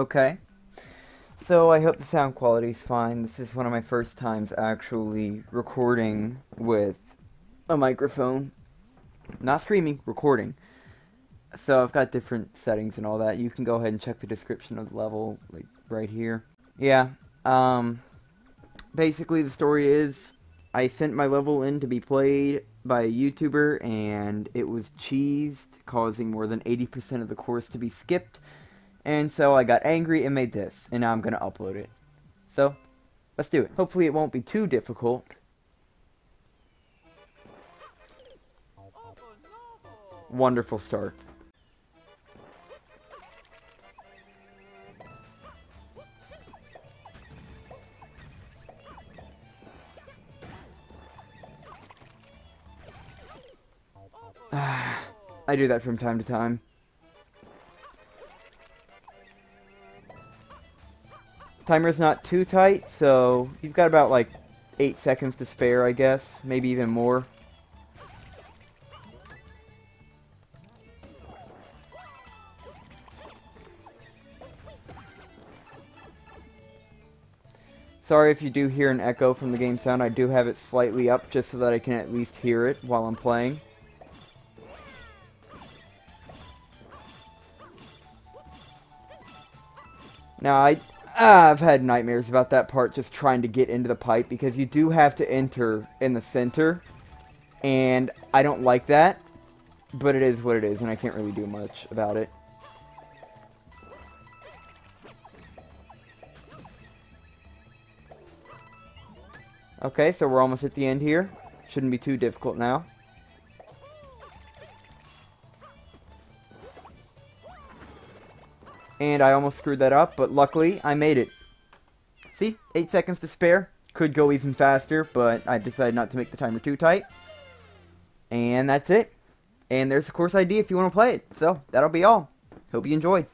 Okay. So I hope the sound quality is fine. This is one of my first times actually recording with a microphone. Not streaming, recording. So I've got different settings and all that. You can go ahead and check the description of the level, like, right here. Yeah, um, basically the story is, I sent my level in to be played by a YouTuber, and it was cheesed, causing more than 80% of the course to be skipped, and so I got angry and made this, and now I'm going to upload it. So, let's do it. Hopefully it won't be too difficult. Wonderful start. I do that from time to time. Timer's not too tight, so you've got about like 8 seconds to spare, I guess. Maybe even more. Sorry if you do hear an echo from the game sound. I do have it slightly up just so that I can at least hear it while I'm playing. Now, I, I've had nightmares about that part just trying to get into the pipe because you do have to enter in the center. And I don't like that. But it is what it is and I can't really do much about it. Okay, so we're almost at the end here. Shouldn't be too difficult now. And I almost screwed that up, but luckily I made it. See? 8 seconds to spare. Could go even faster, but I decided not to make the timer too tight. And that's it. And there's the course ID if you want to play it. So, that'll be all. Hope you enjoyed.